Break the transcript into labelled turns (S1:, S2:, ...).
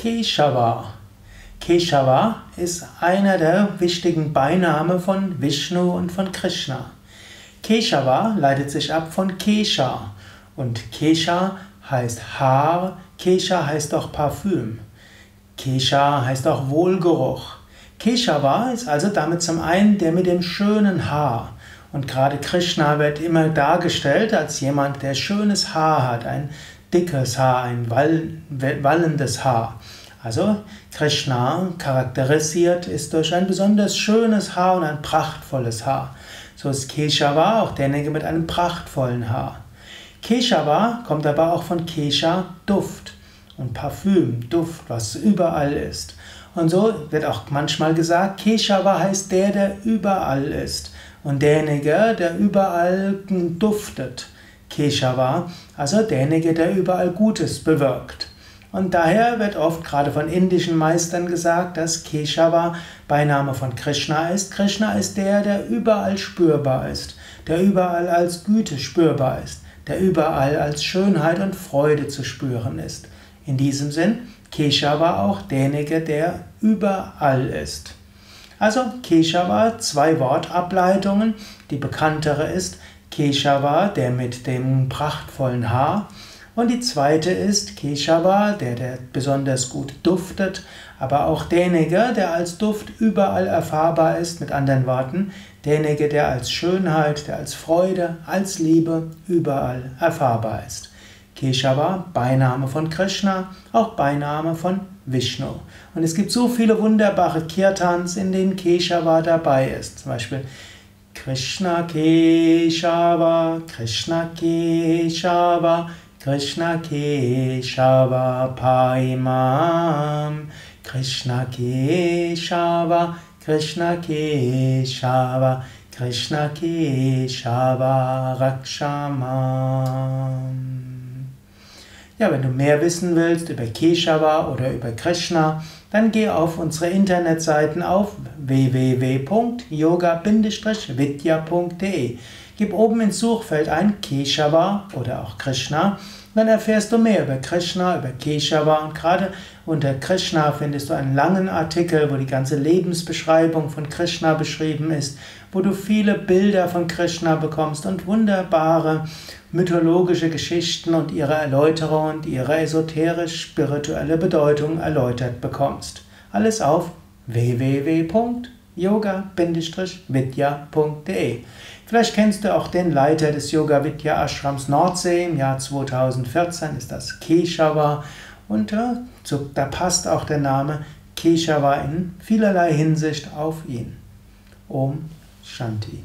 S1: Keshava. Keshava ist einer der wichtigen Beiname von Vishnu und von Krishna. Keshava leitet sich ab von Kesha und Kesha heißt Haar, Kesha heißt auch Parfüm. Kesha heißt auch Wohlgeruch. Keshava ist also damit zum einen der mit dem schönen Haar. Und gerade Krishna wird immer dargestellt als jemand, der schönes Haar hat, ein dickes Haar, ein wallendes Haar. Also Krishna charakterisiert ist durch ein besonders schönes Haar und ein prachtvolles Haar. So ist Keshava auch derjenige mit einem prachtvollen Haar. Keshava kommt aber auch von Kesha, Duft und Parfüm, Duft, was überall ist. Und so wird auch manchmal gesagt, Keshava heißt der, der überall ist und derjenige, der überall duftet. Keshava, also derjenige, der überall Gutes bewirkt. Und daher wird oft gerade von indischen Meistern gesagt, dass Keshava Beiname von Krishna ist. Krishna ist der, der überall spürbar ist, der überall als Güte spürbar ist, der überall als Schönheit und Freude zu spüren ist. In diesem Sinn, Keshava auch derjenige, der überall ist. Also Keshava, zwei Wortableitungen. Die bekanntere ist Keshava, der mit dem prachtvollen Haar. Und die zweite ist Keshava, der, der besonders gut duftet, aber auch derjenige, der als Duft überall erfahrbar ist, mit anderen Worten, derjenige, der als Schönheit, der als Freude, als Liebe überall erfahrbar ist. Keshava, Beiname von Krishna, auch Beiname von Vishnu. Und es gibt so viele wunderbare Kirtans, in denen Keshava dabei ist. Zum Beispiel Krishna Keshava, Krishna Keshava, Krishna Keshava Paimam, Krishna Keshava, Krishna Keshava, Krishna Keshava Rakshamam. Ja, wenn du mehr wissen willst über Keshava oder über Krishna, dann geh auf unsere Internetseiten auf www.yoga-vidya.de. Gib oben ins Suchfeld ein Keshava oder auch Krishna. Dann erfährst du mehr über Krishna, über Keshava und gerade unter Krishna findest du einen langen Artikel, wo die ganze Lebensbeschreibung von Krishna beschrieben ist, wo du viele Bilder von Krishna bekommst und wunderbare mythologische Geschichten und ihre Erläuterung und ihre esoterisch-spirituelle Bedeutung erläutert bekommst. Alles auf www.yoga-vidya.de. Vielleicht kennst du auch den Leiter des Yoga Vidya Ashrams Nordsee. Im Jahr 2014 ist das Keshava und da passt auch der Name Keshava in vielerlei Hinsicht auf ihn. Om Shanti.